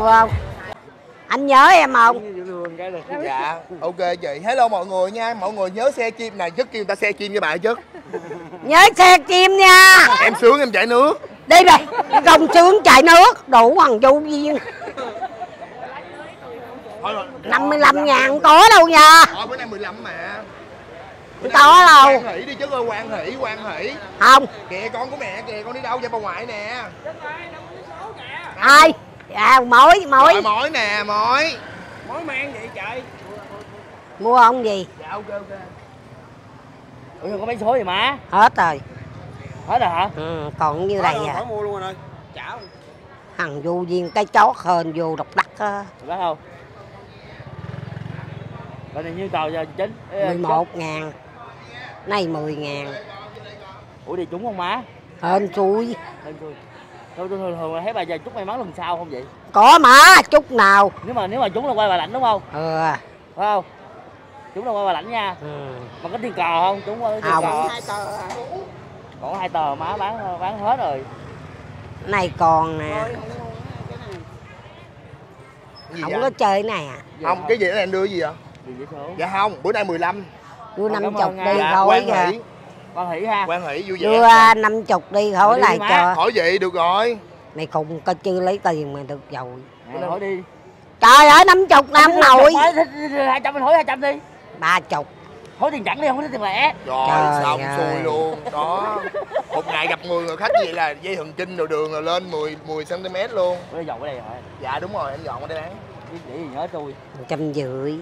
mua anh nhớ em không? Dạ. Ok chị. Hello mọi người nha. Mọi người nhớ xe chim này trước kêu người ta xe chim cho bà chứ. Nhớ xe chim nha. Em sướng em chạy nước. Đi đây công sướng chạy nước. Đủ bằng du viên 55 ngàn không có đâu nha. Thôi bữa nay 15 mà. Không có đâu quan hỷ đi chứ ơi quan hỷ quan hỷ. Không. Kìa con của mẹ kìa con đi đâu vậy bà ngoại nè? Ai à mối mối. Rồi, mối nè mối. Mối mang vậy trời. Mua không gì? Dạ ok ok. Ủa có mấy số gì má? Hết rồi. Hết rồi hả? Ừ, còn như này à. phải mua luôn rồi ơi chảo thằng du viên cái chót hên vô độc đắc á. Có không? Rồi này nhiêu tờ giờ chính? Ê, 11 ngàn. Này 10 ngàn. Ủa đi trúng không má? Hên xui. Thôi tôi tôi thường thường là thấy bà giờ chúc may mắn lần sau không vậy? Có mà chút nào. Nếu mà nếu mà trúng là quay bà lãnh đúng không? Ừ. Phải không? Trúng là quay bà lãnh nha. Ừ. mà có tiền cò không? Trúng có tiền Không. cò còn hai tờ má bán bán hết rồi. Này còn nè. Gì không vậy? có chơi cái này à? Không cái gì đó em đưa gì vậy? Gì vậy số. Dạ không bữa nay 15 đưa Cảm năm chục nha. đi dạ thôi quan hỷ ha. Quan hỷ vui đưa vẻ năm chục đi lại má. cho hỏi vậy được rồi. Mày khùng coi chưa lấy tiền mà được rồi. Nè, hỏi đi. Trời ơi năm chục năm nội hai trăm mình hỏi hai trăm đi. Ba chục. Hỏi tiền chẳng đi không có tiền lẻ. Rồi Trời xong ơi. xui luôn. Đó. Một ngày gặp 10 người khách vậy là dây thần kinh rồi đường là lên 10 10 cm luôn. Bây dọn ở đây rồi dạ đúng rồi em dọn ở đây bán. Để gì nhớ tôi. Một trăm rưỡi.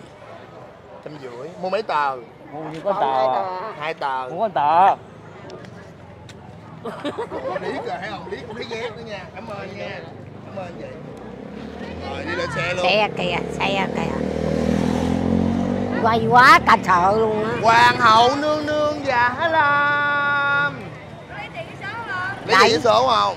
Trăm rưỡi. Mua mấy tờ mua như có tờ à. hai tờ. Mua có tờ liếc rồi thấy không? Liếc cũng thấy ghét nữa nha. Cảm ơn nha. Cảm ơn chị. Rồi đi lên xe luôn. Xe kìa xe kìa. Quay quá cả sợ luôn á. Hoàng hậu nương nương già lam. Lấy tiền số không?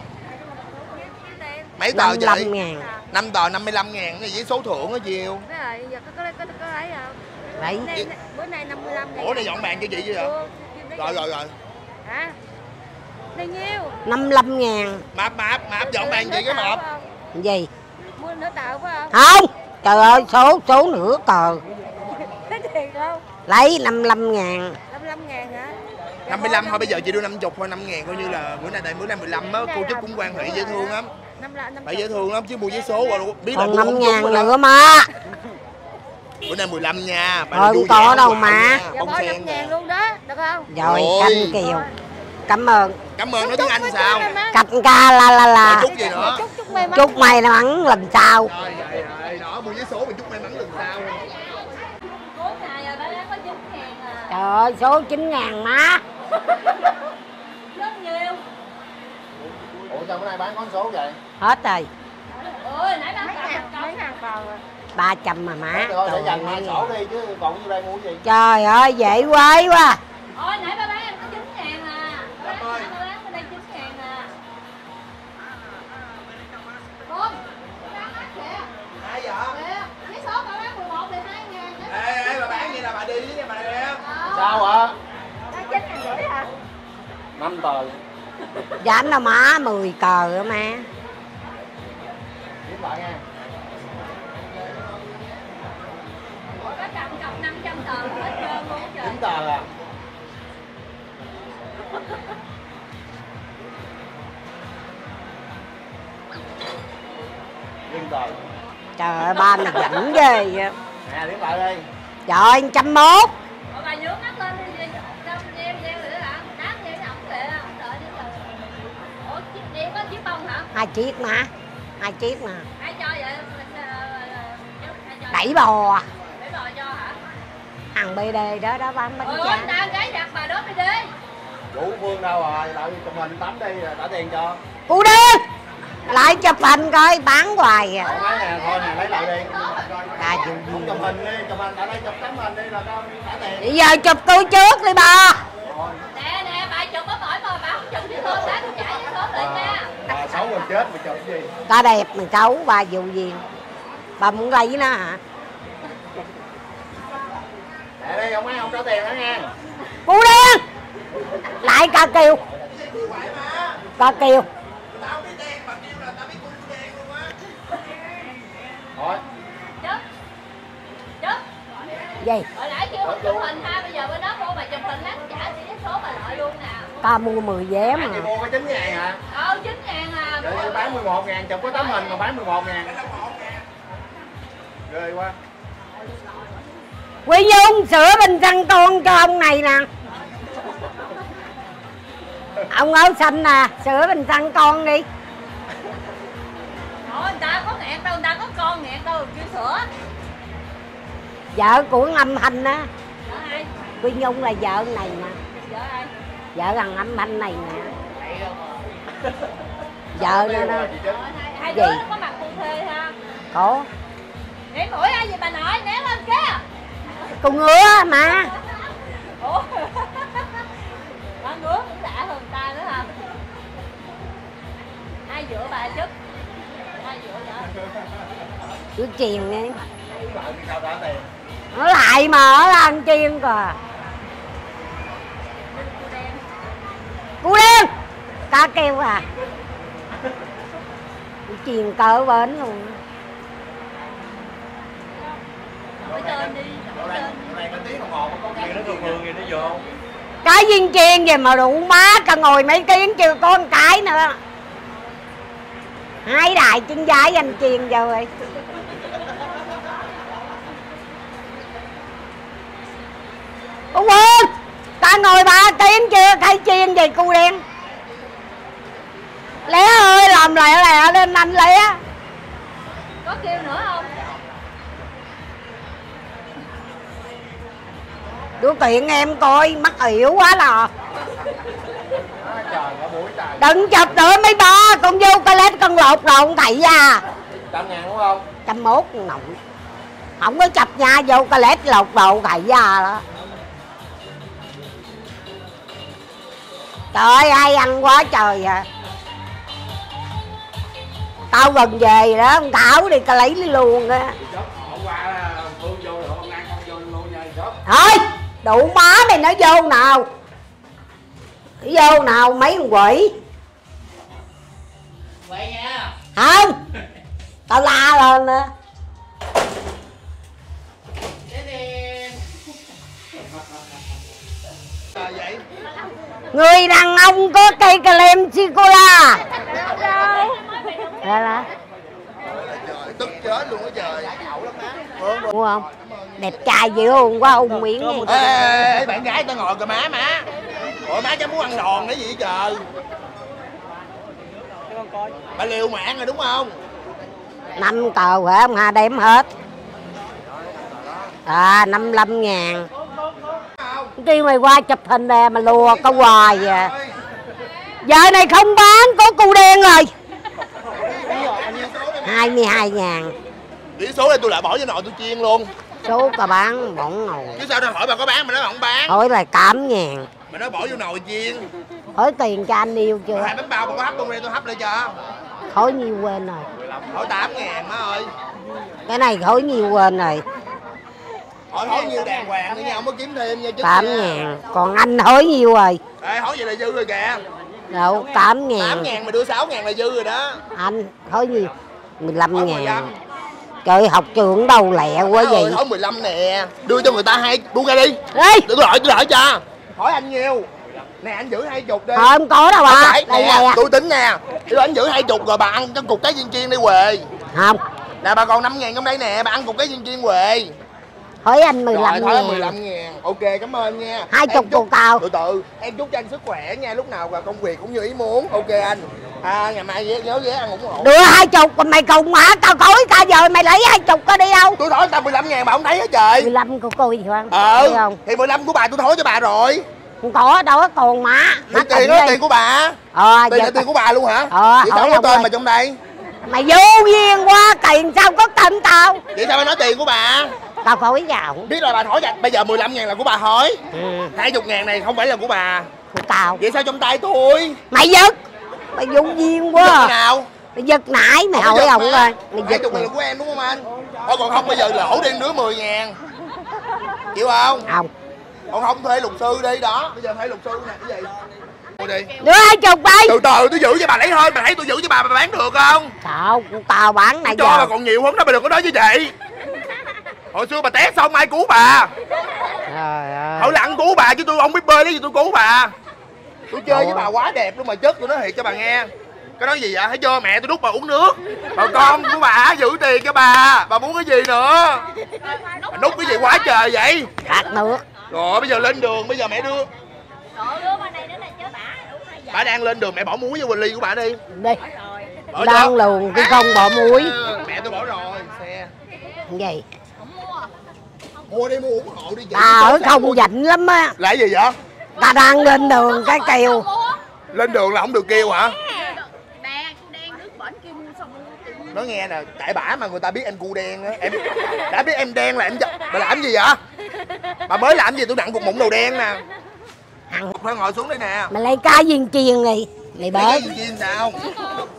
Mấy tờ chị 55 ngàn. 5 tờ 55 ngàn cái giấy số thưởng ở chiều Thế rồi, giờ có, có, có, có lấy không? Đấy Bữa nay, bữa nay 55 ngàn. ủa này dọn bàn cho chị chưa vậy Ừ, rồi rồi rồi Hả? Đây nhiêu? 55 ngàn map map map dọn bàn chị cái không? gì Mua nửa tờ phải không? không trời ơi số số nửa tờ Lấy tiền không? lấy 55 ngàn 55 ngàn hả? Dạ, 55 mua thôi bây giờ chị đưa 50 thôi 5 ngàn coi như là bữa nay tại bữa nay 15 á cô chú cũng quan hệ dễ thương lắm 55 50. phải dễ thương lắm chứ mua giấy số rồi biết là còn mua 5 không ngàn nữa mà bữa nay 15 nha bà Thôi, không có vẻ đâu mà. Dạ bông bỏ 5 sen ngàn luôn đó, được không? rồi Ôi. canh kiều cảm ơn cảm ơn nói tiếng Anh sao canh ca la la la chúc gì nữa Chúc chúc may mắn. chúc may mắn lần sau rồi rồi đó mua giấy số mình chúc may mắn lần sau Bốn ngày rồi, bán có 9 ngàn à. trời ơi số 9 ngàn má Rất nhiều. ủa sao bữa nay bán con số vậy hết rồi Ôi, nãy bán mấy ngàn, mấy ngàn tờ rồi. 300 mà má thôi để Trời dành hai ơi. sổ đi chứ còn như đây mua gì trời ơi dễ quá quá Ôi, nãy ba bán em có 9 ngàn à. Ba bán, ba bán bên đây 9 ngàn à. Ba bán kìa. ai vậy Kìa, giấy số ba bán 11 thì 2 ngàn. ê ê bà bán vậy là bà đi nha bà em Sao ạ Bán 9 ngàn rưỡi hả? năm tờ giảm đâu má 10 cờ á má đúng lại nha à Liên tờ trời ơi ba mày dẫn ghê vậy Nè liếc lại đi trời ơi trăm mốt Ủa bà nhướng mắt lên đi trong đeo đeo nữa hả? Đáp đeo ổng kìa, ổng đợi đi trời. Ủa chiếc đeo có chiếc bông hả? hai chiếc mà hai chiếc mà Ai cho vậy? Ờ, ờ, đẩy bò thằng BD đó đó bán bánh Ừ, tráng ta gái đặt bà đó đi đi. Chủ Phương đâu rồi, đợi chụp hình tắm đi rồi trả tiền cho. Cu đi! Lại chụp hình coi bán hoài à. Mấy nè, thôi nè, lấy lại đi. À dù Không chụp hình đi, chụp hình tại đây chụp tấm hình đi là tao trả tiền. Bây giờ chụp tôi trước đi ba Nè nè, bà chụp có mỏi mà bà không chụp với tôi sáng tôi chạy với số liền nha. À, xấu mình chết mà chụp gì? Ta đẹp mình xấu ba dù gì? Bà muốn lấy nó hả để đây ông ấy không trả tiền nữa nha. Cô đen. Lại cà kiều. Cà kiều. Tao biết đen mà kêu là Gì? Chụp hình ha, bây giờ bên đó cô mà chụp hình lát trả thì số bà nội luôn nè. Ta mua 10 vé mà. Chị mua có 9 ngàn hả? Ờ 9 ngàn à. Ờ, à Rồi bán 11 ngàn, chụp có tấm hình mà bán 11 ngàn. Ghê quá. Quý Nhung sửa bình xăng con cho ông này nè. Ông áo xanh nè Sửa bình xăng con đi. Ủa, người ta có nghẹn đâu người ta có con nghẹn đâu chưa sửa Vợ của âm thanh á. Quý Nhung là vợ này nè vợ ai? Vợ thằng âm thanh này nè. Vợ nữa đó hai Gì? đứa nó có mặt cùng thuê ha Có. Để mũi ai gì bà nội néo lên kia Con ngứa mà. Ủa? Bà ngứa cũng lạ hơn ta nữa hả? Ai dựa bà chút ai dựa vợ Cứ chiền đi Nó lại mà ở ăn chiên kìa. Cú đen. Cá kêu à. Cứ chiền cỡ bến luôn đổi tên đi Chỗ đổi đây, tên chỗ đây có tiếng đồng hồ mà có cái viên chiên gì mà đủ má cả ngồi mấy tiếng chưa có một cái nữa. Hai đại chân giái anh chiên rồi. Ông ơi Ta ngồi ba tiếng chưa? Khai chiên gì cu đen. Lé ơi, làm lẹ lẹ lên anh lé có kêu Đưa tiện em coi mắc ỉu quá là. À, Đừng chụp nữa mấy ba Con vô toilet con lột rồi ông thầy à. Trăm ngàn đúng không? Trăm mốt nọng. Không có chập nhà vô cái lét lột đồ thầy già đó trời ơi ai ăn quá trời à. Tao gần về đó ông thảo đi tao lấy luôn á. Rồi vô luôn shop thôi đủ má mày nói vô nào. Vô nào mấy con quỷ. Vậy nha. Không. Tao la lên nè. Là vậy người đàn ông có cây cà lem sô cô la đó đó trời tức chết luôn á trời. Đúng không đẹp trai dữ không quá miếng ê, này. ê, ê, bạn gái tao ngồi kìa má má. Ủa má cháu muốn ăn đòn cái gì vậy trời bà liều mạng rồi đúng không? Năm tờ phải không hà đếm hết. À 55 ngàn. Kêu mày qua chụp hình nè mà lùa có hoài à. Giờ này không bán có cu đen rồi. 22 ngàn. Điểm số này tôi lại bỏ cho nội tôi chiên luôn số cả bán bỏng ngồi. Chứ sao đâu hỏi bà có bán mà nó không bán. Hỏi là tám ngàn. Mà nó bỏ vô nồi chiên. Hỏi tiền cho anh yêu chưa? Hai bánh bao bà có hấp luôn đây tôi hấp lại cho. Hỏi nhiều quên rồi. Hỏi tám ngàn má ơi. Cái này hỏi nhiều quên rồi. Hỏi hỏi nhiều đàng hoàng nữa nha không có kiếm thêm nha chứ 8 ngàn. Còn anh hỏi nhiều rồi. Ê, hỏi vậy là dư rồi kìa. Đâu 8 8 ngàn ngàn mà đưa 6 ngàn là dư rồi đó. Anh hỏi nhiều. 15 Hỏi ngàn. 15 trời học trường đâu lẹ quá vậy? hỏi 15 nè. Đưa cho người ta hai buông ra đi. Đi. Để tôi đợi tôi đợi cho hỏi anh nhiêu nè anh giữ hai chục đi. Thôi không có đâu bà. Đây nè, à. tôi tính nè. Tôi anh giữ hai chục rồi bà ăn cho cục cái viên chiên đi Huệ không. Nè bà còn 5 ngàn trong đây nè, bà ăn cục cái viên chiên Huệ hỏi anh 15 Rồi thôi ngàn. 15 ngàn, ok cảm ơn nha. Hai chục cục tàu. Từ từ, em chúc cho anh sức khỏe nha, lúc nào và công việc cũng như ý muốn. Ok anh. À, ngày mai ghé, nhớ ghé ăn ủng hộ đưa hai chục còn mày cùng hả? Tao thổi cả giờ mày lấy hai chục có đi đâu. Tôi thổi tao 15 ngàn bà không thấy hết trời. 15 của cô thì không? Ờ, Thấy không? thì 15 của bà tôi thổi cho bà rồi. Không có đâu có còn má Thì Má tiền đó tiền của bà. Ờ Tiền là tiền của bà luôn hả? Ờ, Vậy hỏi sao có tên mà trong đây? mày vô duyên quá tiền sao có tên tao? Vậy sao bà nói tiền của bà? Tao thổi vào Biết là bà thổi cho bây giờ 15 ngàn là của bà thổi ừ, 20 ngàn này không phải là của bà. Của tao Vậy sao trong tay tôi? mày giật. Mày vô duyên quá. Giật nào? mày giật nãy mày Không hỏi giật ông mà. coi. Mày 20 giật ngàn mày là của em đúng không anh? Thôi còn không bây giờ lỗ đi đứa 10 ngàn. Chịu không? không. Còn không thuê luật sư đi đó. Bây giờ thuê luật sư nè cái gì? Đưa hai chục đi. Từ từ tôi giữ cho bà lấy thôi. Bà thấy tôi giữ cho bà bà bán được không? sao của tao bán này Cho bà giờ còn nhiều hơn đó bà đừng có nói với chị hồi xưa bà té xong ai cứu bà? Trời ơi. Hồi lặng cứu bà chứ tôi không biết bơi lấy gì tôi cứu bà. Tôi chơi với bà quá đẹp luôn mà chất tôi nói thiệt cho bà nghe. Cái nói gì vậy? Thấy chưa mẹ tôi đút bà uống nước. Bà con của bà giữ tiền cho bà. Bà muốn cái gì nữa? Bà đút cái gì quá trời vậy? Khát nước. Rồi bây giờ lên đường Bây giờ mẹ đưa. Bà đúng hay vậy? Bà đang lên đường mẹ bỏ muối vô bình ly của bà đi. Đi. Bỏ đang vô. luồn cái không bỏ muối. Mẹ tôi bỏ rồi Xe. Gì Mua đi mua ủng hộ đi chị ta ở không dạnh lắm á Là cái gì vậy? ta đang lên đường cái kêu Lên đường là không được kêu hả? Nè, cô đen nước bẩn kia mua xong luôn. Nói nghe nè, tại bả mà người ta biết em cu đen á Em đã biết em đen là em Bà làm gì vậy? Bà mới làm gì tôi nặng cục mụn đầu đen nè Phải ngồi xuống đây nè mày lấy cá viên chiên đi mày bớt gì chiên sao?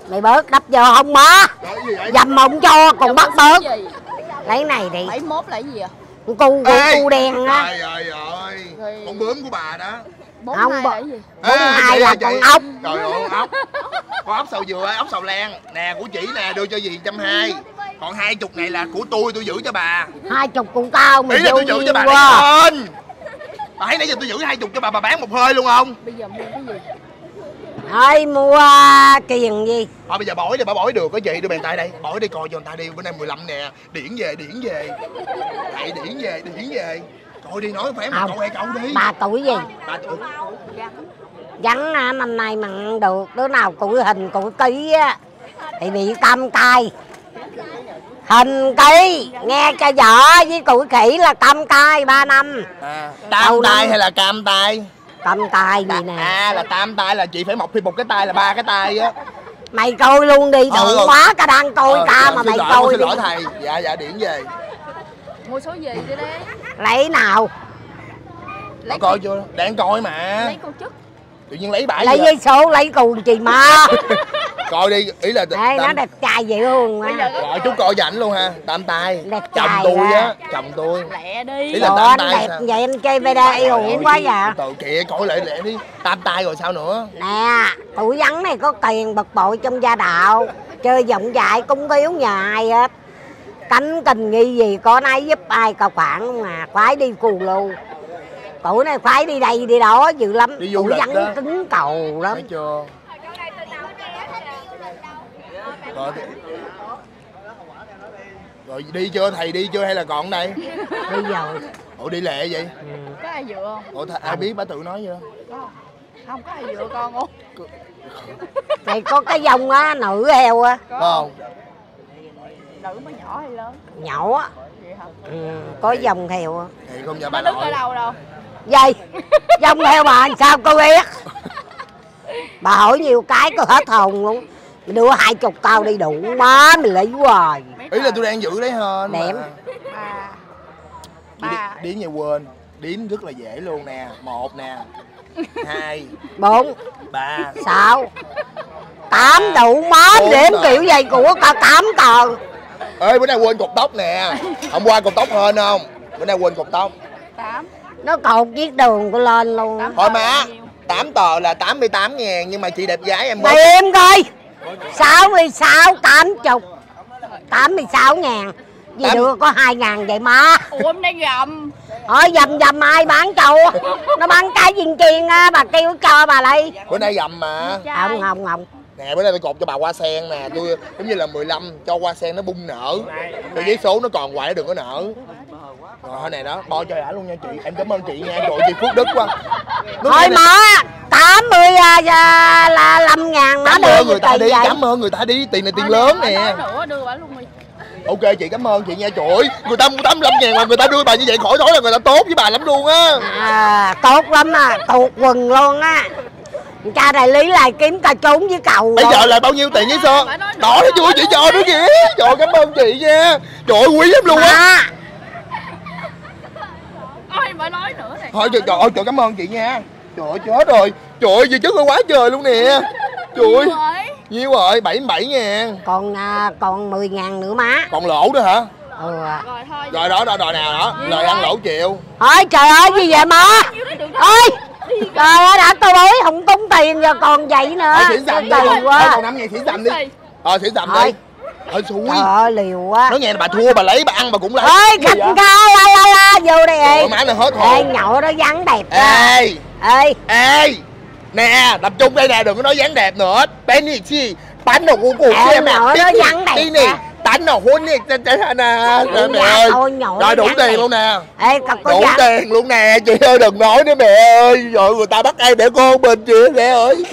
mày bớt đắp vô không má vậy? dầm mộng cho còn bắt bớt lấy này đi 71 là cái gì à? Cu cu Ê! cu đen á. Trời ơi ơi. Rồi- Con bướm của bà đó. 42 Không, là cái gì? bốn hai là con ốc. Trời ơi ốc. Con ốc sầu dừa, ốc sầu len Nè của chị nè đưa cho dì trăm hai. Còn hai chục này là của tôi tôi giữ cho bà. Hai chục cụ cao mày Ý là tôi giữ cho bà lên Bà thấy nãy giờ tôi giữ hai chục cho bà bà bán một hơi luôn không? Bây giờ mua cái gì? Thôi mua kiền gì Thôi bây giờ bỏi đi bà bỏi được có chị đưa bàn tay đây. Bỏi đi coi cho người ta đi bữa nay 15 nè. Điển về điển về. Thầy điển về điển về. Coi đi nói một Không. câu hai câu đi. Bà tuổi gì? Bà tuổi. Vắng á, năm nay mặn được đứa nào củi hình củi ký á. Thì bị cam cay. Hình ký nghe cho vợ với củi khỉ là cam cay 3 năm. À, Tam Tam tay tay hay là cam tay cam cay gì nè. À là tam tay là chị phải mọc thêm một cái tay là ba cái tay á. Mày coi luôn đi Ờ, đủ rồi. quá cả đang coi Ờ, ca mà mày lỗi, coi xin đi. lỗi thầy. Dạ dạ điển về. Mua số gì đi đấy? lấy nào? Bà coi chưa Đang coi mà. Lấy con chức. Tự nhiên lấy bãi lấy giấy số lấy cùn gì mà Coi đi ý là Ê, nó tam- đẹp trai dễ thương mà Rồi chút coi ảnh luôn ha Tam tay. Đẹp Chồng tôi á Chồng tôi. Lẹ đi. Ý là anh tay đẹp sao? vậy anh chơi về đây uổng quá vậy Từ kìa coi lại lẹ đi. Tam tay rồi sao nữa? Nè, tuổi vắng này có tiền bực bội trong gia đạo. Chơi vọng dại cúng biếu nhà ai hết. Cánh tình nghi gì có nấy giúp ai cao khoản không à Khoái đi phù lưu Tuổi này khoái đi đây đi đó dữ lắm. Đi du Tuổi lịch vắng đó. cứng cầu lắm. Thấy chưa Rồi Rồi đi chưa? Thầy đi chưa hay là còn ở đây? Bây giờ Ủa đi lẹ vậy? Có ai dựa không? Ủa th- ai biết bà tự nói chưa Có. Không? Có ai dựa con không? Này có cái dòng á, nữ heo á. Có. Không? Nữ mới nhỏ hay lớn? Nhỏ á. Ừ, Có dòng heo á. Thì không nhà bà đứng ở đâu đâu? Dây Dòng heo bà làm sao cô biết? Bà hỏi nhiều cái có hết hồn luôn Đưa hai chục cao đi đủ má mình lấy hoài Ý là tôi đang giữ lấy hơn Đẹp. Ba. Ba. Điếm nhà quên. Điếm rất là dễ luôn nè. Một nè. Hai. Bốn. Ba. Sáu. Tám đủ má tờ. kiểu vậy của cả tám tờ. Ê bữa nay quên cột tóc nè. Hôm qua cột tóc hên không? Bữa nay quên cột tóc. Tám. nó cột chiếc đường của lên luôn. Thôi má 8 tờ là 88 ngàn Nhưng mà chị đẹp gái em mày bớt em coi 66 80 86 ngàn. Gì Tám... được có 2 ngàn vậy mà Ủa hôm nay dầm Ờ dầm dầm ai bán trâu Nó bán cái viên chiên á Bà kêu cho bà đây Bữa nay dầm mà. À, Không không không. Nè bữa nay tôi cột cho bà hoa sen nè. Tôi giống như là 15 cho hoa sen nó bung nở. Rồi giấy số nó còn hoài nó đừng có nở. Rồi này đó bo cho đã luôn nha chị. Em cảm ơn chị nha. Trời chị phước đức quá. Thôi mở 80 à, à, là, là 5 ngàn nữa đưa người ta đi vậy? cảm ơn người ta đi tiền này tiền Thôi, lớn nè. ok chị cảm ơn chị nha trội người ta mua tám mươi ngàn mà người ta đưa bà như vậy khỏi nói là người ta tốt với bà lắm luôn á. À tốt lắm à tuột quần luôn á. Cha đại lý lại kiếm cà trốn với cầu bây giờ là bao nhiêu tiền với sao? Đỏ nó chưa chị cho nữa kìa trời cảm ơn chị nha. Trời quý lắm luôn á. Thôi mà nói nữa này. Thôi trời ơi trời cảm ơn chị nha. Trời ơi chết rồi. Trời ơi gì chất quá trời luôn nè. Trời ơi. Rồi. Nhiêu rồi 77 ngàn. Còn à, còn 10 ngàn nữa má. Còn lỗ nữa hả? Ừ. Rồi thôi. Rồi đó đó rồi nào đó. Lời ăn lỗ chịu. Thôi trời ơi gì vậy má? Nhiêu đó. Được ơi trời ơi đã tôi bối không tốn tiền giờ còn vậy nữa. Thôi xỉn xầm đi. Thôi quá. Còn 5 ngàn xỉn xầm đi. Ờ xỉn thôi đi. Thôi xui. Trời ơi liều quá. Nói nghe là bà thua bà lấy bà ăn bà cũng lấy. Gì khách ca la la la vô đây Ủa ê má này hết ê hồn. nhậu đó dáng đẹp Ê ê. Ê. Nè tập trung đây nè đừng có nói dáng đẹp nữa. Bên này chi Bánh đồ của cụ Ê, kia mẹ nội biết nó gì? dáng đẹp Đi nè ra. Tánh nào hôn nè nè mẹ ơi. Rồi đủ tiền luôn nè. Ê có có đủ tiền luôn nè chị ơi đừng nói nữa mẹ ơi. Rồi người ta bắt ai để con mình chị mẹ ơi.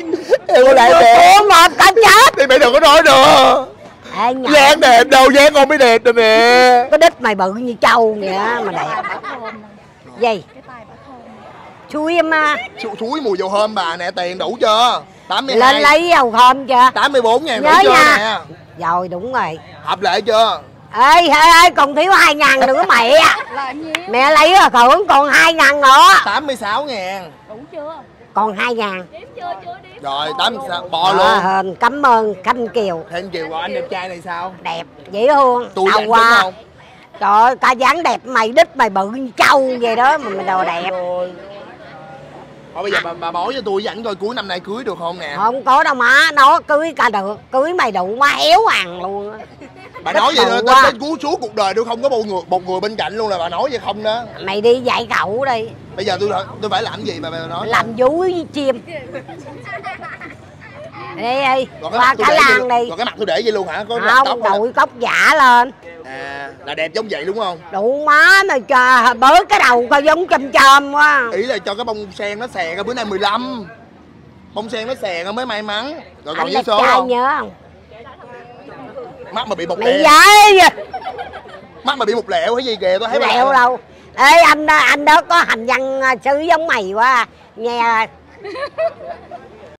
Em có lại mẹ một cái chết. Thì mẹ đừng có nói nữa. Dáng đẹp đâu dáng con mới đẹp nè mẹ. Cái đít mày bự như trâu vậy mà đẹp. Gì chui em à. Su- suối mùi dầu hôm bà nè tiền đủ chưa? 82 lên lấy dầu khom chưa? 84 ngàn đủ Nhớ chưa nha. nè? Rồi đúng rồi. Hợp lệ chưa? Ê ê ê còn thiếu hai ngàn nữa mẹ. Mẹ lấy rồi thưởng còn hai ngàn nữa. 86 ngàn. Đủ chưa? còn hai ngàn. Đếm chưa chưa đếm. Rồi 86 bò Ờ, luôn. hên cảm ơn khanh kiều. Chiều của anh đẹp trai này sao? Đẹp dễ thương tôi đầu qua. không? Trời ơi ca dáng đẹp mày đít mày bự như trâu vậy đó mà mày đồ đẹp. Rồi thôi bây giờ bà, bà bỏ cho tôi dẫn coi cuối năm nay cưới được không nè. Không có đâu má nó cưới ca được. Cưới mày đủ má éo hàng luôn á. Bà nói vậy bự tới, cuối suốt cuộc đời tôi không có một người một người bên cạnh luôn là bà nói vậy không đó. Mày đi dạy cậu đi. Bây giờ tôi tôi phải làm gì bà, bà nói làm vú với chim. Đi đi Còn qua cả để làng đi còn cái mặt tôi để vậy luôn hả? Có tóc không hả? đội cốc giả lên là đẹp giống vậy đúng không? Đủ má mày chờ bớ cái đầu coi giống chôm chôm quá. Ý là cho cái bông sen nó xè ra bữa nay 15 bông sen nó xè ra mới may mắn. Rồi còn đẹp số không? nhớ không? Mắt mà bị một mày lẹ dễ mắt mà bị một lẹo hay gì kìa tôi thấy lẹo đâu. Ê anh anh đó có hành văn à, sứ giống mày quá. Nghe